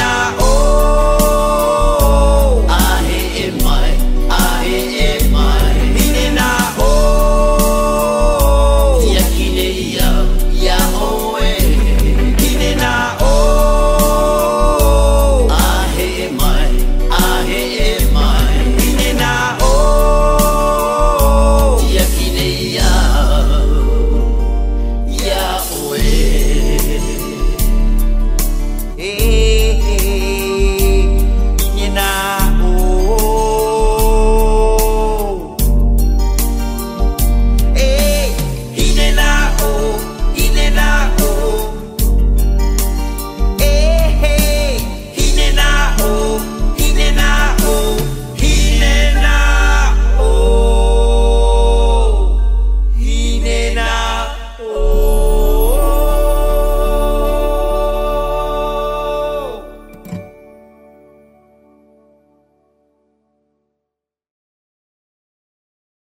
I